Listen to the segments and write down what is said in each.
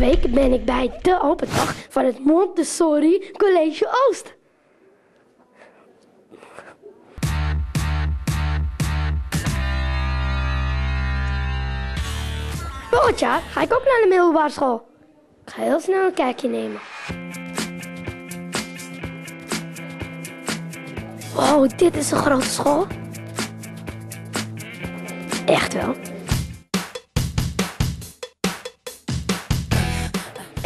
week ben ik bij de open dag van het Montessori College Oost. Volgend jaar ga ik ook naar de middelbare school. Ik ga heel snel een kijkje nemen. Wow, dit is een grote school. Echt wel.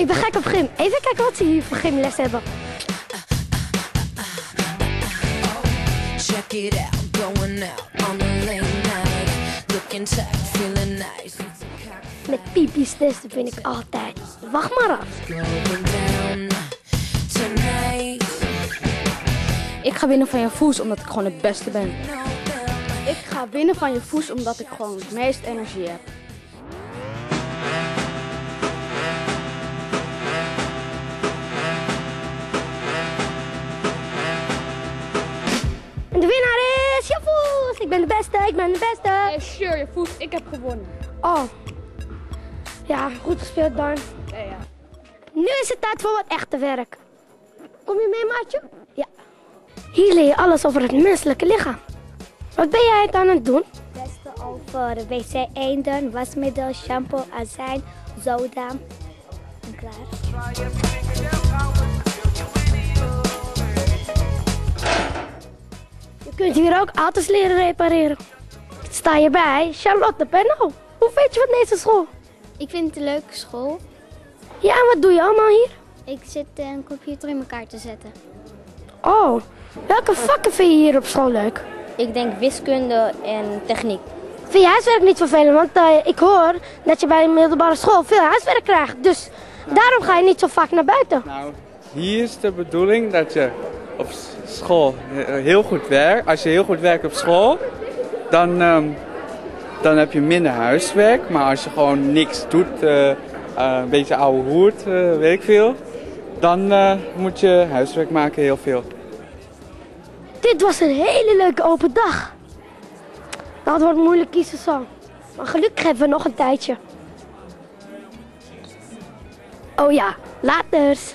Ik ben gek op gym. Even kijken wat ze hier voor gymles hebben. Check it out, going out on a late night. Looking tight, feeling nice. Met piepjes testen vind ik altijd. Wacht maar af. Ik ga winnen van je voes omdat ik gewoon het beste ben. Ik ga winnen van je voes omdat ik gewoon het meest energie heb. Ik ben de beste, ik ben de beste. Hey, sure, je voes, ik heb gewonnen. Oh. Ja, goed gespeeld dan. Ja, ja. Nu is het tijd voor wat echte werk. Kom je mee, maatje? Ja. Hier leer je alles over het menselijke lichaam. Wat ben jij het aan het doen? Testen over wc-eenden, wasmiddel, shampoo, azijn, soda. En klaar. Kunt hier ook auto's leren repareren. Sta je bij Charlotte Penno. Hoe weet je van deze school? Ik vind het een leuke school. Ja, en wat doe je allemaal hier? Ik zit een computer in elkaar te zetten. Oh, welke vakken vind je hier op school leuk? Ik denk wiskunde en techniek. Vind je huiswerk niet vervelend? Want eh, ik hoor dat je bij een middelbare school veel huiswerk krijgt. Dus daarom ga je niet zo vaak naar buiten. Nou, hier is de bedoeling dat je op school he- heel goed werkt. Als je heel goed werkt op school, dan, ehm, dan heb je minder huiswerk. Maar als je gewoon niks doet, eh, eh, een beetje ouwe hoert, eh, weet ik veel, dan eh, moet je huiswerk maken heel veel. Dit was een hele leuke open dag. Het wordt moeilijk kiezen zo. Maar gelukkig hebben we nog een tijdje. Oh ja, laters.